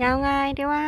ยาวไงดีว่า